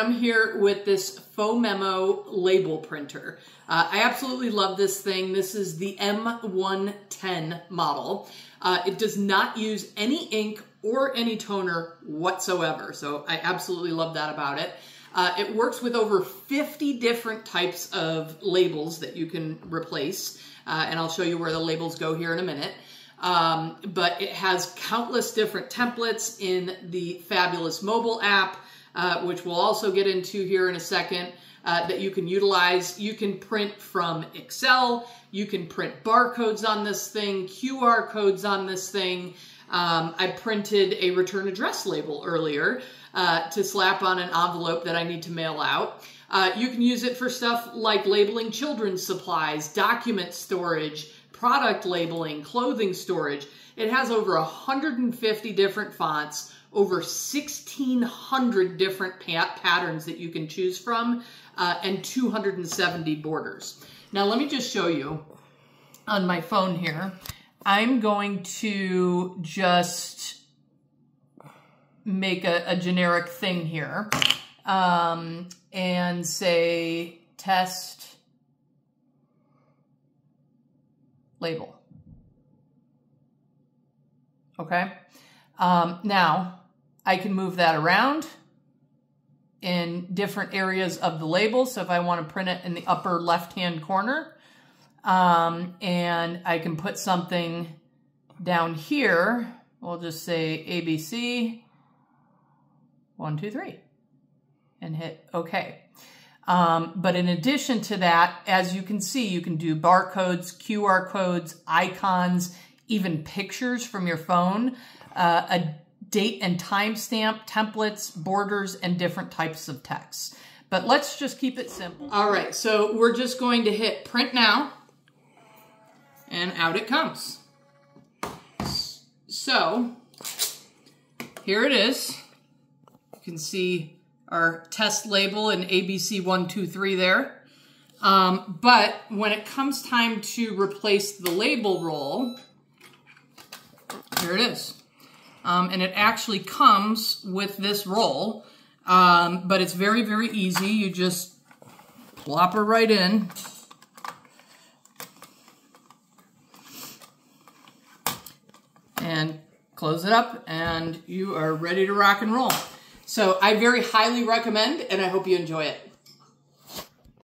I'm here with this Phomemo label printer. Uh, I absolutely love this thing. This is the M110 model. Uh, it does not use any ink or any toner whatsoever, so I absolutely love that about it. Uh, it works with over 50 different types of labels that you can replace, uh, and I'll show you where the labels go here in a minute. Um, but it has countless different templates in the fabulous mobile app, uh, which we'll also get into here in a second, uh, that you can utilize. You can print from Excel, you can print barcodes on this thing, QR codes on this thing. Um, I printed a return address label earlier uh, to slap on an envelope that I need to mail out. Uh, you can use it for stuff like labeling children's supplies, document storage, product labeling, clothing storage. It has over 150 different fonts, over 1,600 different patterns that you can choose from, uh, and 270 borders. Now let me just show you on my phone here. I'm going to just make a, a generic thing here um, and say test label. Okay. Um, now, I can move that around in different areas of the label. So if I want to print it in the upper left-hand corner, um, and I can put something down here, we'll just say ABC, one, two, three, and hit OK. Um, but in addition to that, as you can see, you can do barcodes, QR codes, icons, even pictures from your phone, uh, a date and timestamp, templates, borders, and different types of text. But let's just keep it simple. All right, so we're just going to hit print now, and out it comes. So, here it is. You can see our test label and ABC123 there. Um, but when it comes time to replace the label roll, here it is. Um, and it actually comes with this roll, um, but it's very, very easy. You just plop her right in. And close it up, and you are ready to rock and roll. So I very highly recommend, and I hope you enjoy it.